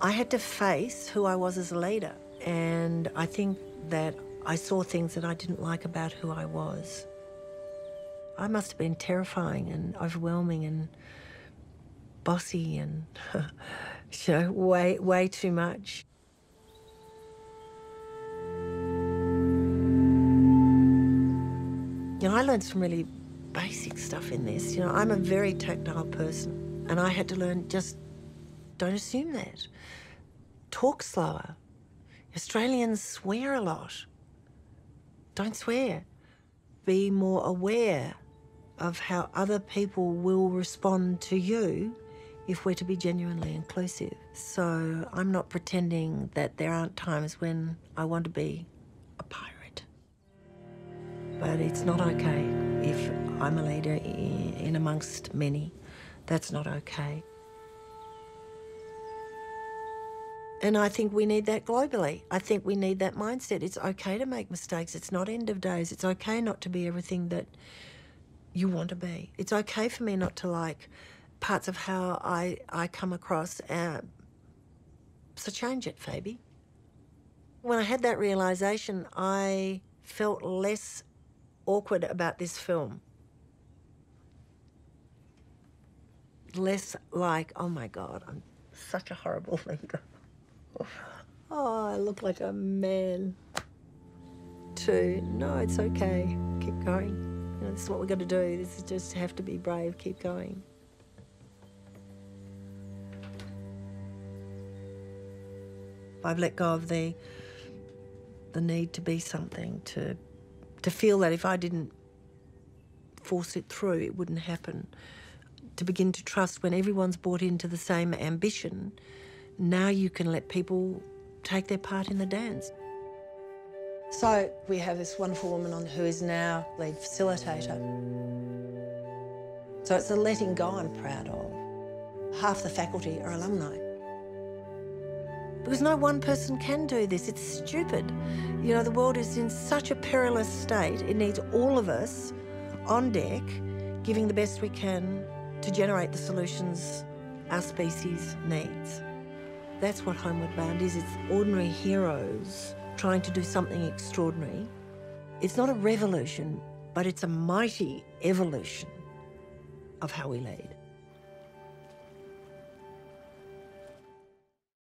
I had to face who I was as a leader, and I think that I saw things that I didn't like about who I was. I must have been terrifying and overwhelming and bossy and, you know, way, way too much. You know, I learned some really basic stuff in this. You know, I'm a very tactile person, and I had to learn just don't assume that. Talk slower. Australians swear a lot. Don't swear. Be more aware of how other people will respond to you if we're to be genuinely inclusive. So I'm not pretending that there aren't times when I want to be a pirate. But it's not okay if I'm a leader in amongst many. That's not okay. And I think we need that globally. I think we need that mindset. It's okay to make mistakes. It's not end of days. It's okay not to be everything that you want to be. It's okay for me not to like parts of how I, I come across. Uh, so change it, Phoebe. When I had that realization, I felt less awkward about this film. Less like, oh my God, I'm such a horrible leader. Oh, I look like a man. Too. No, it's okay. Keep going. You know, this is what we've got to do. This is just have to be brave. Keep going. I've let go of the the need to be something, to to feel that if I didn't force it through, it wouldn't happen. To begin to trust when everyone's bought into the same ambition, now you can let people take their part in the dance. So we have this wonderful woman on who is now lead facilitator. So it's a letting go I'm proud of. Half the faculty are alumni. Because no one person can do this. It's stupid. You know, the world is in such a perilous state. It needs all of us on deck, giving the best we can to generate the solutions our species needs. That's what Homeward Bound is. It's ordinary heroes trying to do something extraordinary. It's not a revolution, but it's a mighty evolution of how we lead.